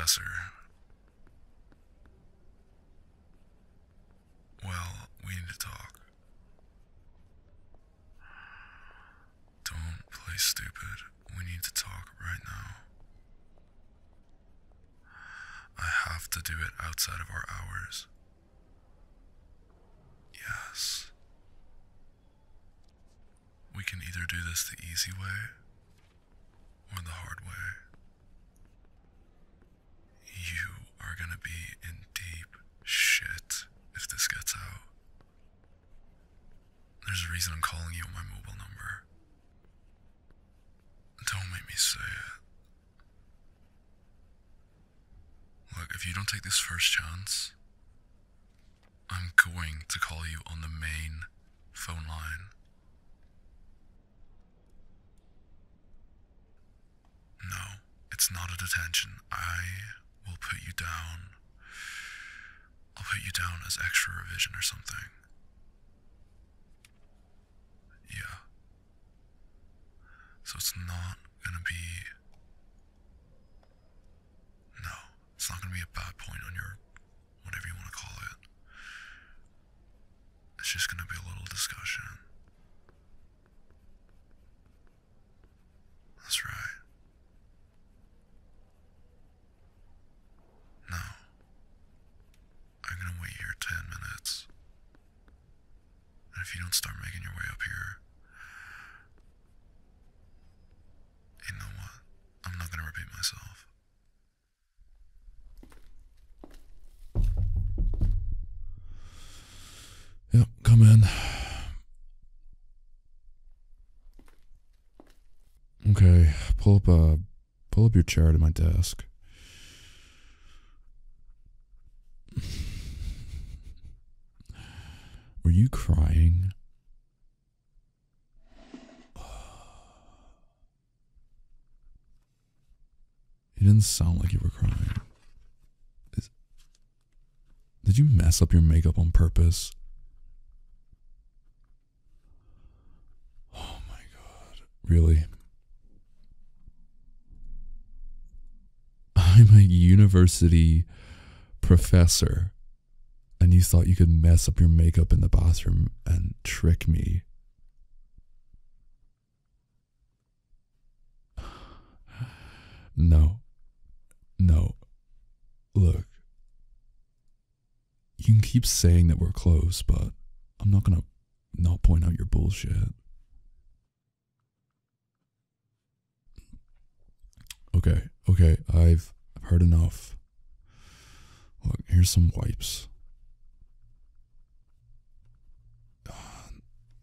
Professor. Well, we need to talk. Don't play stupid. We need to talk right now. I have to do it outside of our hours. Yes. We can either do this the easy way or the hard way. You are gonna be in deep shit if this gets out. There's a reason I'm calling you on my mobile number. Don't make me say it. Look, if you don't take this first chance, I'm going to call you on the main phone line. No, it's not a detention. I will put you down. I'll put you down as extra revision or something. Yeah. So it's not gonna be. No, it's not gonna be a bad point on your. whatever you wanna call it. It's just gonna be a little discussion. That's right. No. I'm gonna wait here 10 minutes. And if you don't start making your way up here, you know what? I'm not gonna repeat myself. Yep, come in. Okay, pull up pull up your chair to my desk. Were you crying? It didn't sound like you were crying. Is- did you mess up your makeup on purpose? Oh my god. Really? I'm a university professor, and you thought you could mess up your makeup in the bathroom and trick me. No. No. Look. You can keep saying that we're close, but I'm not gonna not point out your bullshit. Okay, okay, I've I've heard enough. Look, here's some wipes. Ah,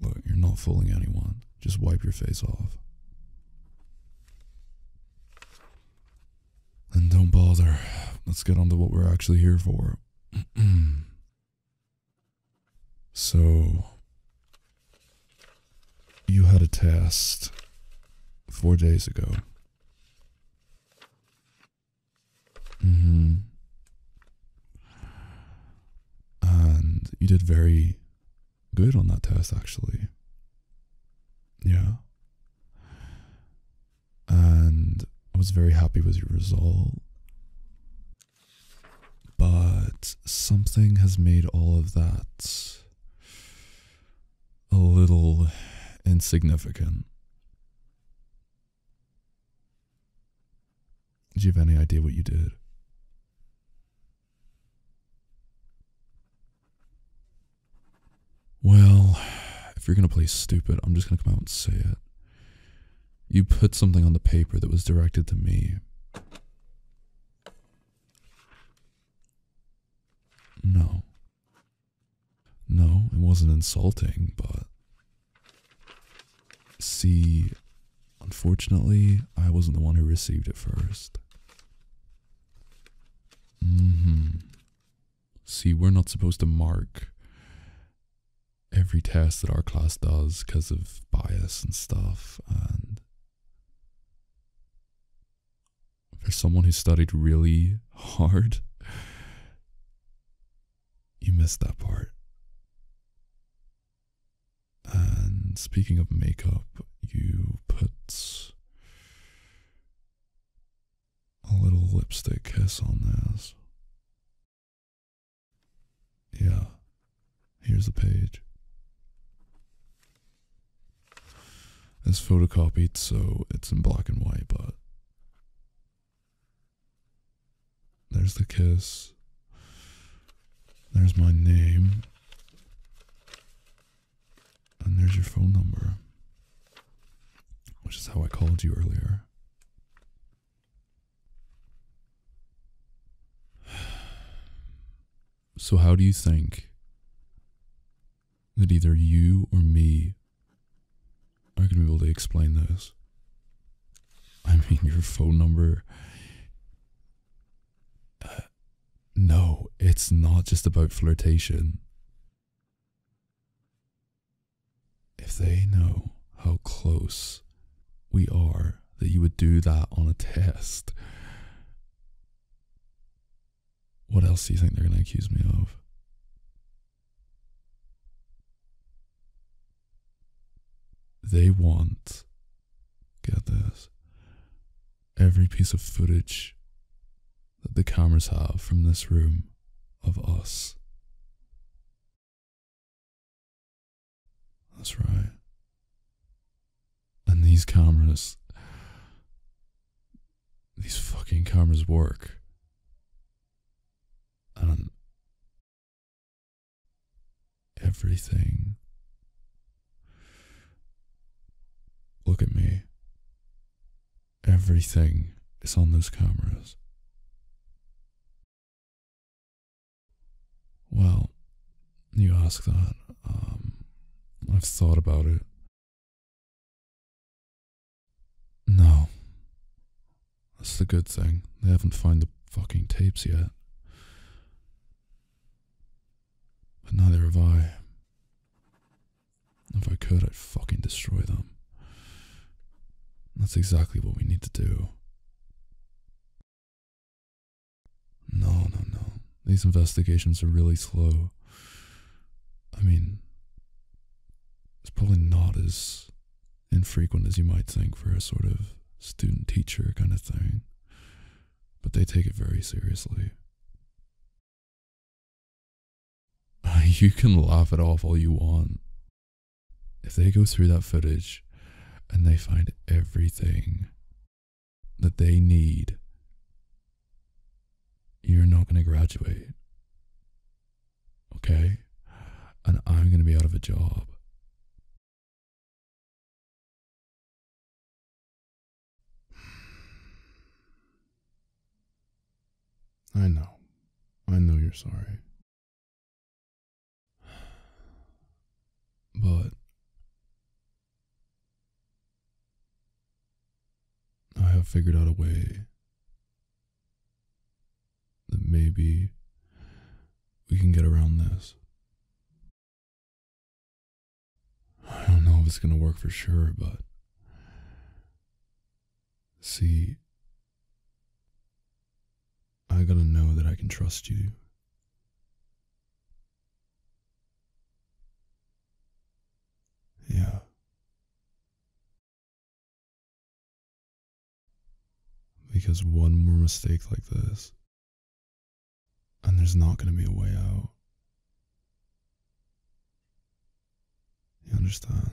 Look, you're not fooling anyone. Just wipe your face off. And don't bother. Let's get on to what we're actually here for. so, you had a test four days ago. Hmm And you did very good on that test, actually. Yeah. And I was very happy with your result. But something has made all of that a little insignificant. Do you have any idea what you did? Well, if you're going to play stupid, I'm just going to come out and say it. You put something on the paper that was directed to me. No. No, it wasn't insulting, but. See, unfortunately, I wasn't the one who received it first. hmm. See, we're not supposed to mark every test that our class does because of bias and stuff. And for someone who studied really hard, you missed that part. And speaking of makeup, you put a little lipstick kiss on this. Yeah, here's the page. It's photocopied, so it's in black and white, but there's the kiss. There's my name. And there's your phone number, which is how I called you earlier. So, how do you think that either you or me going to be able to explain this? I mean, your phone number. Uh, no, it's not just about flirtation. If they know how close we are that you would do that on a test, what else do you think they're going to accuse me of? They want, get this, every piece of footage that the cameras have from this room of us. That's right. And these cameras, these fucking cameras work. And everything. Look at me. Everything is on those cameras. Well, you ask that. Um, I've thought about it. No. That's the good thing. They haven't found the fucking tapes yet. But neither have I. If I could, I'd fucking destroy them. That's exactly what we need to do. No, no, no. These investigations are really slow. I mean, it's probably not as infrequent as you might think for a sort of student teacher kind of thing, but they take it very seriously. You can laugh it off all you want. If they go through that footage and they find everything that they need, you're not going to graduate. Okay? And I'm going to be out of a job. I know. I know you're sorry. But I have figured out a way that maybe we can get around this. I don't know if it's going to work for sure, but see, I gotta know that I can trust you. Yeah. Because one more mistake like this, and there's not going to be a way out. You understand?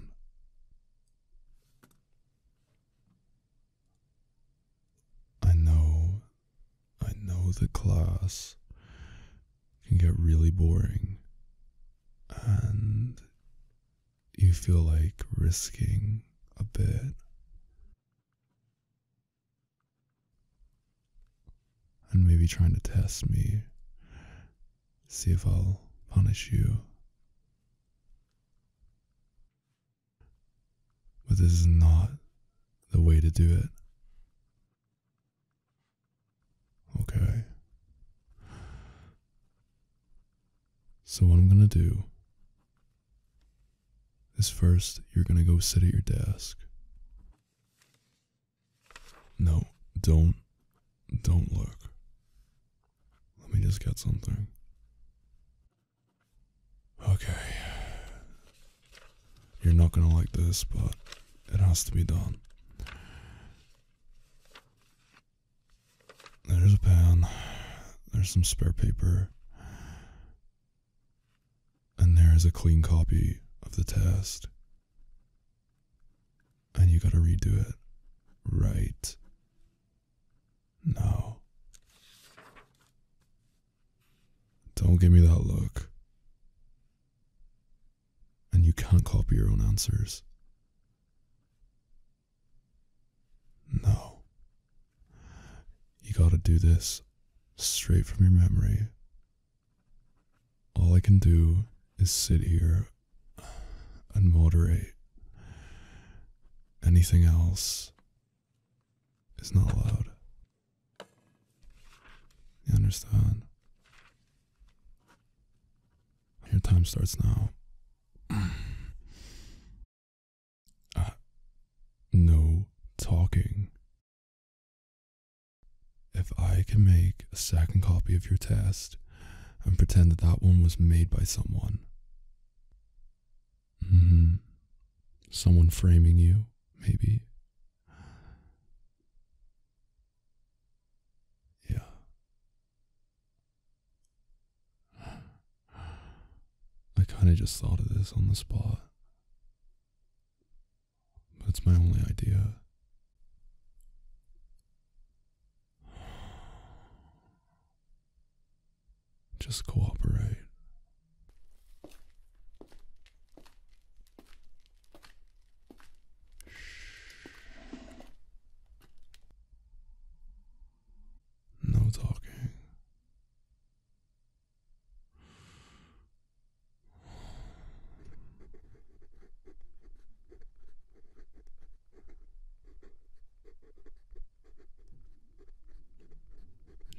I know, I know the class can get really boring, and you feel like risking a bit. And maybe trying to test me, see if I'll punish you. But this is not the way to do it. Okay. So, what I'm gonna do is first you're gonna go sit at your desk. No, don't, don't look. Just get something. Okay. You're not gonna like this, but it has to be done. There's a pen. There's some spare paper. And there is a clean copy of the test. And you gotta redo it right now. Don't give me that look. And you can't copy your own answers. No. You gotta do this straight from your memory. All I can do is sit here and moderate. Anything else is not allowed. You understand? Your time starts now. uh, no talking. If I can make a second copy of your test and pretend that that one was made by someone, mm, someone framing you, maybe. Yeah. I kind of just thought of this on the spot. It's my only idea. Just cooperate. No talking.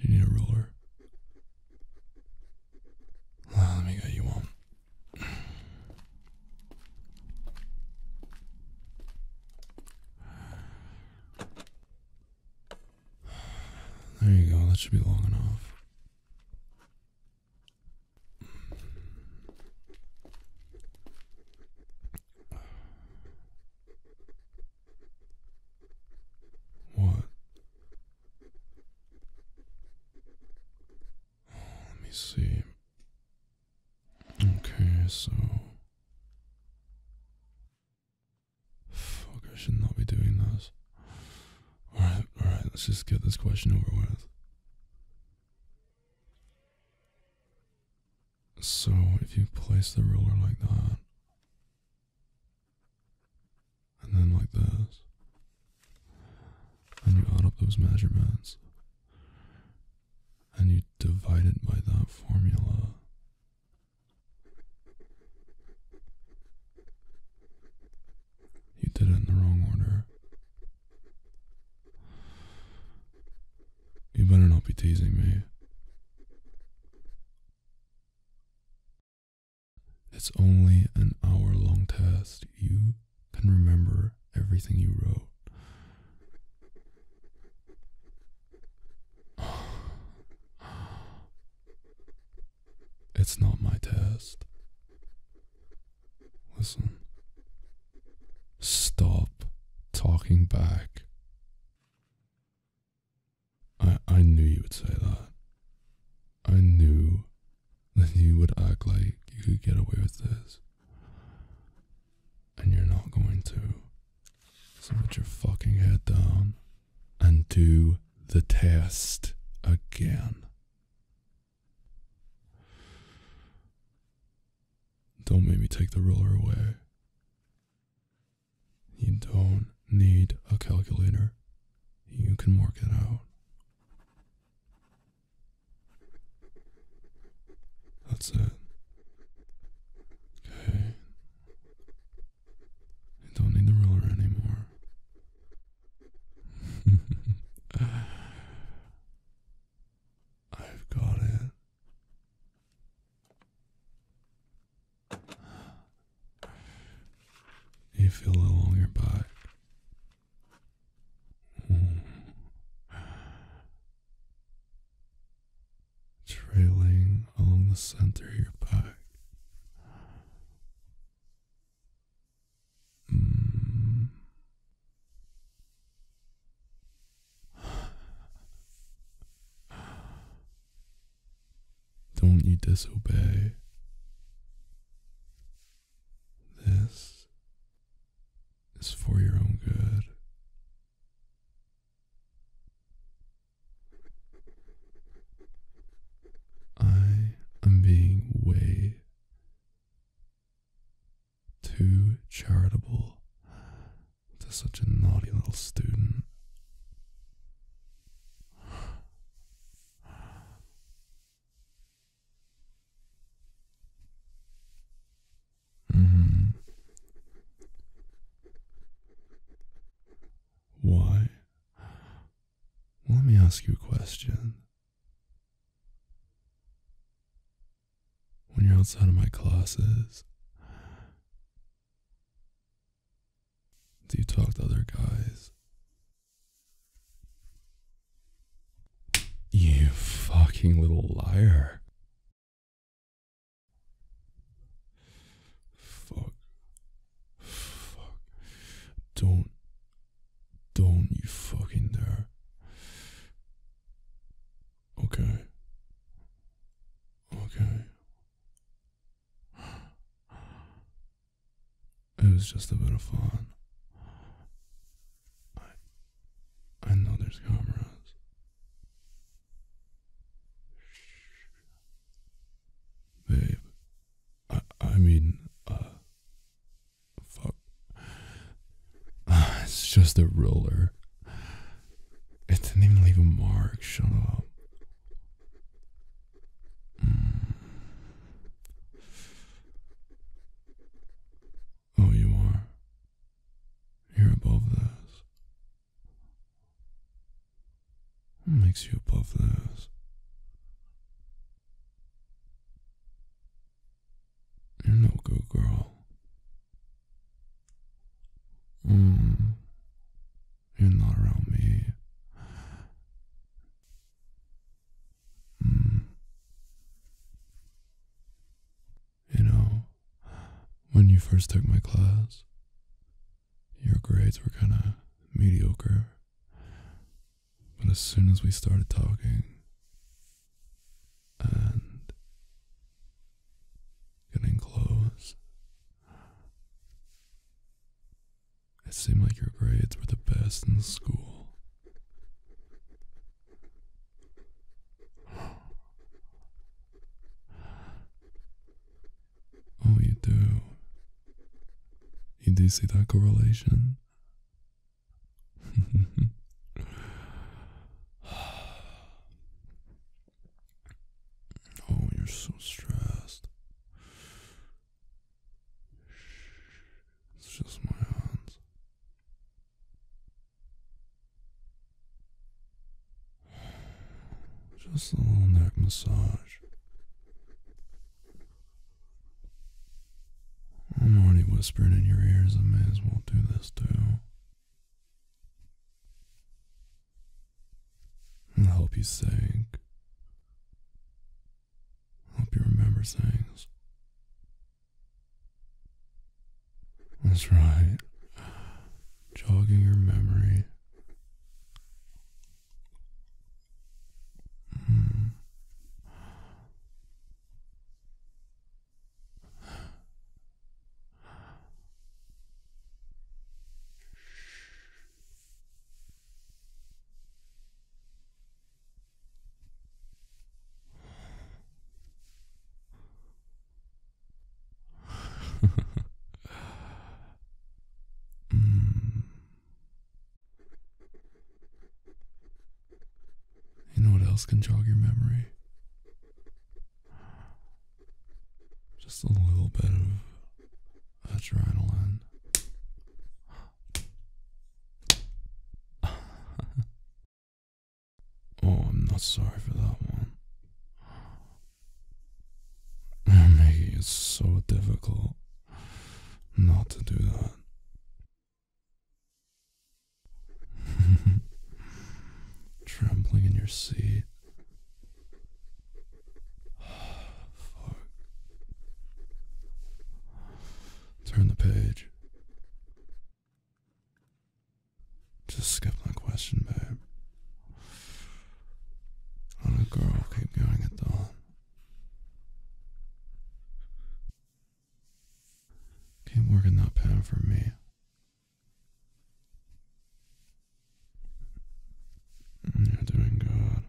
You need a ruler. Well, let me get you one. There you go. That should be long enough. What? Oh, let me see. Okay, so. Fuck, I should not be doing this. Alright, alright, let's just get this question over with. So, if you place the ruler like that, and then like this, and you add up those measurements, and you divide it by that formula, you did it in the wrong order. You better not be teasing me. It's only an hour long test. You can remember everything you wrote. It's not my test. Listen. Stop talking back. I I knew you would say that. I knew that you would act like you could get away with this. And you're not going to. So put your fucking head down and do the test again. Don't make me take the ruler away. You don't need a calculator. You can work it out. That's it. feel along your butt, Trailing along the center of your back. Mm. Don't you disobey? Such a naughty little student. hmm Why? Well, let me ask you a question. When you're outside of my classes, you talk to other guys? You fucking little liar. Fuck. Fuck. Don't. Don't you fucking dare. Okay. Okay. It was just a bit of fun. I I know there's cameras. Babe. I I mean uh fuck. A ruler. It didn't even leave a mark. Shut up. Mm. Oh, you are. You're above this. What makes you above this? You're no good girl. Mm. You're not around me. Mm. You know, when you first took my class, your grades were kind of mediocre. But as soon as we started talking and getting close, it seemed like your grades were the best in the school. Oh, you do. You do see that correlation? oh, you're so stressed. It's just my hands. Just a little neck massage. I'm already whispering in your ears. I may as well do this too. I'll help you think. Help you remember things. That's right. Jogging your memory. Hmm. Mm. You know what else can jog your memory? Just a little bit of adrenaline. oh, I'm not sorry for that one. You're making it so difficult not to do that. Trembling in your seat. Fuck. Turn the page. Just skip that question, babe. Let a girl keep getting it done. working that pen for me. You're doing good.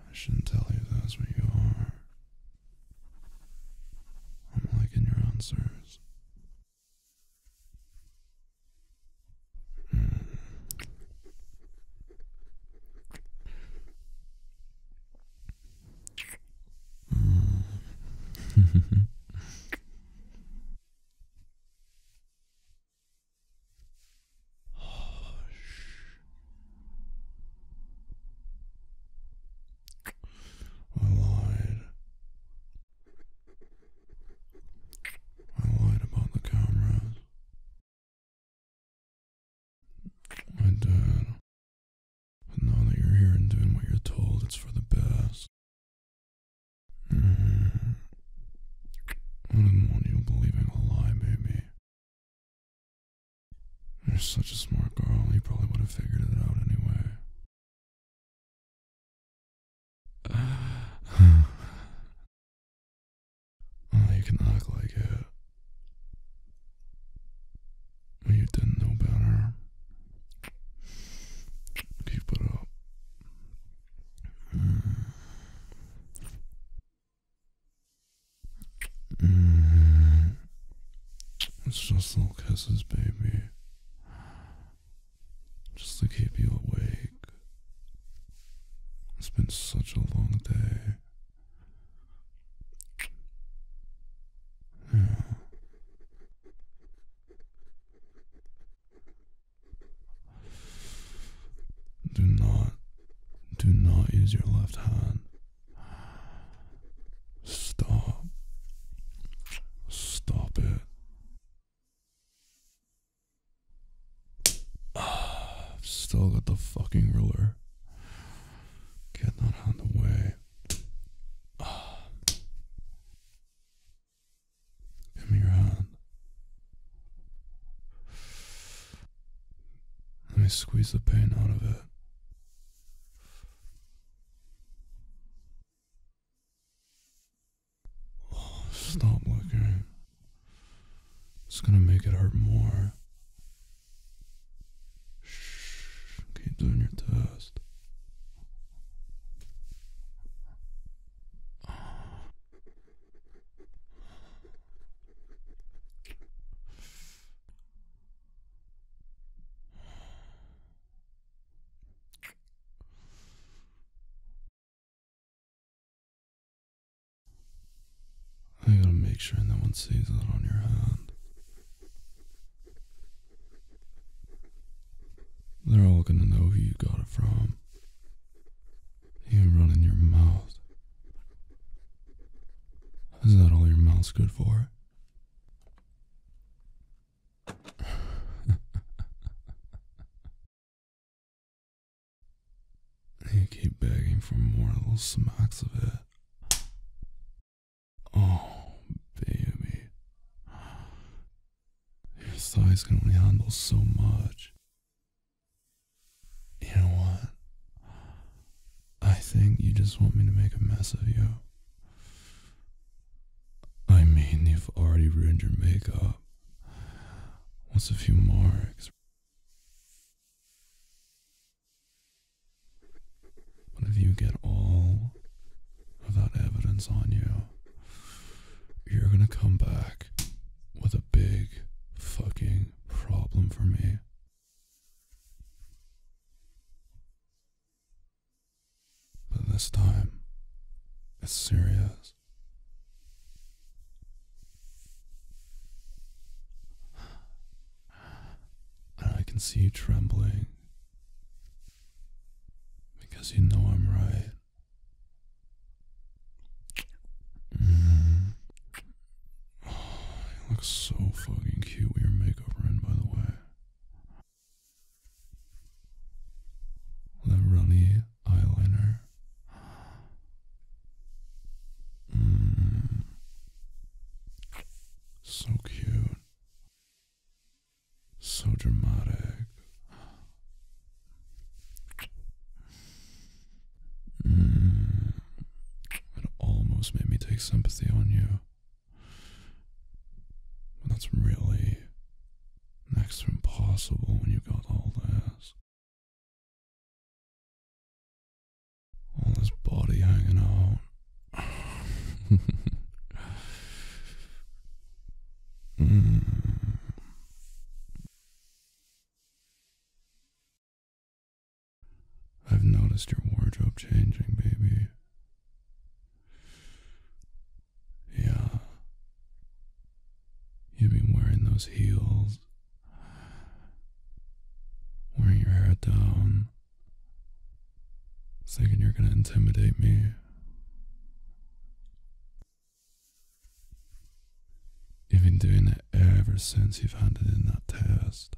I shouldn't tell you that's what you are. I'm liking your answers. Mm. Mm. I lied. I lied about the cameras. I did. But now that you're here and doing what you're told, it's for the best. Mhm. I didn't want you believing a lie, baby. You're such a smart girl, you probably would have figured it out anyway. oh, you can act like it. But you didn't know better. Keep it up. Mm. Mm. It's just little kisses, baby. Just to keep you awake. It's been such a long day. Do not, do not use your left hand. Stop. Stop it. I've still got the fucking ruler. Get that hand away. Give me your hand. Let me squeeze the pain out of it. Oh, stop looking. It's gonna make it hurt more. Shh. Keep doing your test. I gotta make sure no one sees that on your hand. They're all gonna know who you got it from. Even running your mouth. Is that all your mouth's good for? you begging for more little smacks of it. Oh, baby. Your thighs can only handle so much. You know what? I think you just want me to make a mess of you. I mean, you've already ruined your makeup. What's a few marks? If you get all of that evidence on you, you're gonna come back with a big fucking problem for me. But this time, it's serious. And I can see you trembling because you know I'm right. body hanging out. mm. I've noticed your wardrobe changing, baby. Yeah. You've been wearing those heels intimidate me. You've been doing it ever since you've handed in that test.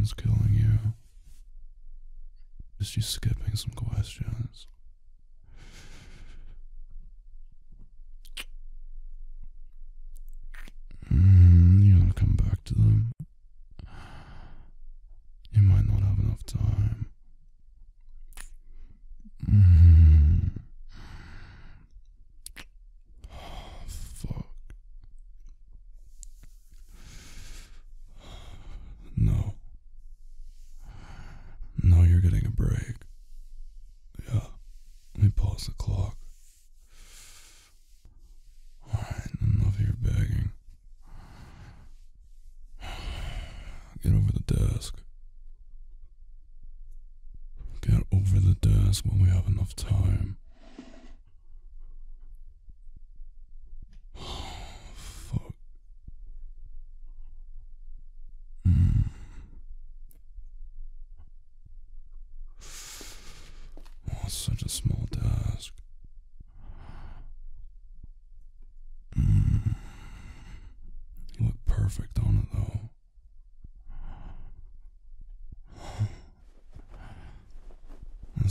questions killing you? Just you skipping some questions. across the clock. Alright, enough of your begging. Get over the desk. Get over the desk when we have enough time.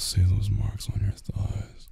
see those marks on your thighs.